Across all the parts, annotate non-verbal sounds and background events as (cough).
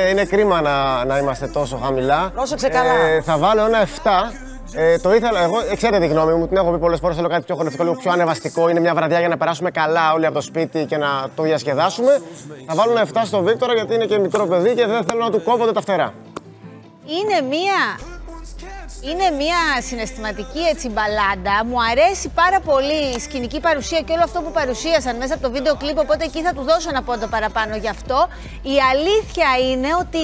Ε, Είναι κρίμα να, να είμαστε τόσο χαμηλά. Πρόσεξε καλά. Ε, θα βάλω ένα 7. Ε, το ήθελα, εγώ ε, ξέρετε τη γνώμη μου, την έχω πει πολλές φορές. Θέλω κάτι πιο χορευτικό, λίγο πιο ανεβαστικό. Είναι μια βραδιά για να περάσουμε καλά όλοι από το σπίτι και να το διασκεδάσουμε. Θα βάλω ένα 7 στον Βίκτορα γιατί είναι και μικρό παιδί και δεν θέλω να του κόβονται τα φτερά. Είναι μία, είναι μία συναισθηματική έτσι μπαλάντα. Μου αρέσει πάρα πολύ η σκηνική παρουσία και όλο αυτό που παρουσίασαν μέσα από το βίντεο κλιπ, οπότε εκεί θα του δώσω ένα πόντο παραπάνω γι' αυτό. Η αλήθεια είναι ότι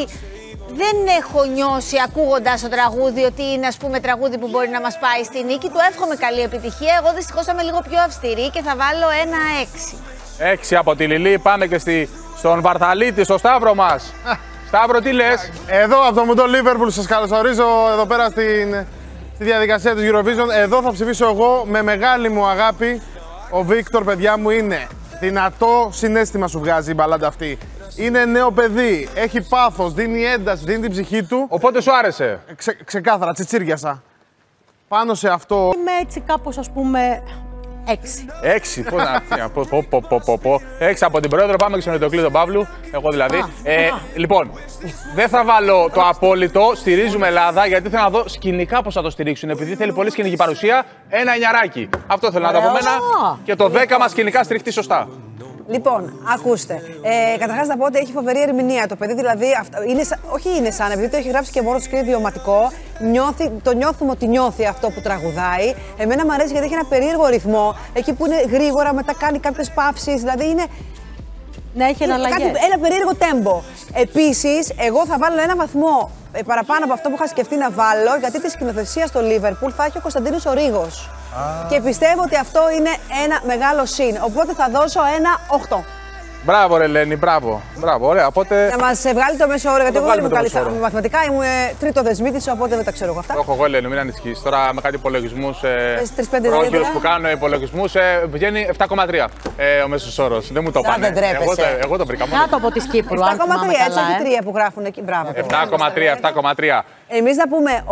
δεν έχω νιώσει ακούγοντας το τραγούδι ότι είναι ας πούμε τραγούδι που μπορεί να μας πάει στη νίκη. Του εύχομαι καλή επιτυχία. Εγώ δυστυχώς θα είμαι λίγο πιο αυστηρή και θα βάλω ένα 6. Έξι από τη Λιλή. Πάμε και στη, στον Βαρθαλίτη, στο Σταύρο μας. (laughs) Σταύρο, τι λες; Εδώ από το Μουντό Λίβερπουλ σας καλωσορίζω εδώ πέρα στην, στη διαδικασία του Eurovision. Εδώ θα ψηφίσω εγώ με μεγάλη μου αγάπη. Ο Βίκτορ, παιδιά μου, είναι δυνατό συνέστημα σου βγάζει η μπαλάντα αυτή. Είναι νέο παιδί, έχει πάθος, δίνει ένταση, δίνει την ψυχή του. Οπότε σου άρεσε. Ξε, ξεκάθαρα, τσιτσίριασα. Πάνω σε αυτό Είμαι έτσι κάπως ας πούμε έξι. Έξι. Πώ να. τι να πω, πω, πω, πω, πω, πω. Έξι από την πρόεδρο. Πάμε και στον Ιτοκλή τον Παύλου. Εγώ δηλαδή. Ε, λοιπόν, δεν θα βάλω το απόλυτο. Στηρίζουμε Ελλάδα γιατί θέλω να δω σκηνικά πώς θα το στηρίξουν. Επειδή θέλει πολύ σκηνική παρουσία, ένα εννιαράκι. Αυτό θέλω να τα πω Ωραίο. μένα. Και το 10 μας σκηνικά στηριχτεί σωστά. Λοιπόν, ακούστε. Ε, Καταρχάς να πω ότι έχει φοβερή ερμηνεία. Το παιδί δηλαδή, αυτα- είναι, σα- όχι είναι σαν, επειδή το έχει γράψει και μόνος του και είναι βιωματικό, νιώθει, το νιώθουμε ότι νιώθει αυτό που τραγουδάει. Εμένα μου αρέσει γιατί έχει ένα περίεργο ρυθμό. Εκεί που είναι γρήγορα, μετά κάνει κάποιες παύσεις. Δηλαδή είναι Να έχει είναι εναλλαγές. κάτι, ένα περίεργο τέμπο. Επίσης, εγώ θα βάλω ένα βαθμό ε, παραπάνω από αυτό που είχα σκεφτεί να βάλω, γιατί τη σκηνοθεσία στο Λίβερπουλ θα έχει ο Κωνσταντίνος Ορίγο. Και πιστεύω ότι αυτό είναι ένα μεγάλο συν. Οπότε θα δώσω ένα 8. Μπράβο, ρε Λένι, μπράβο. Μπράβο, ωραία. Οπότε. Να μας βγάλει το μέσο όρο, γιατί εγώ δεν βγάλουμε είμαι το καλή μέσο στα όρο. μαθηματικά. Ήμουν ε, τρίτο δεσμίτης, οπότε δεν τα ξέρω εγώ αυτά. Το έχω εγώ, Ελένη, μην ανησυχείς. Τώρα με κάτι υπολογισμούς. Ε, Πες τρεις, πέντε πρόχειρους δεύτερα. που κάνω υπολογισμούς ε, βγαίνει 7,3 ε, ο μέσος όρος. Δεν μου το Α, πάνε. δεν τρέπεσαι. εγώ, το, εγώ το βρήκα μόνο. Κάτω από της Κύπρου, αν 7,3 θυμάμαι έτσι, καλά. όχι ε. τρία που γράφουν εκεί. Μπράβο. 7,3, 7,3. Εμείς να πούμε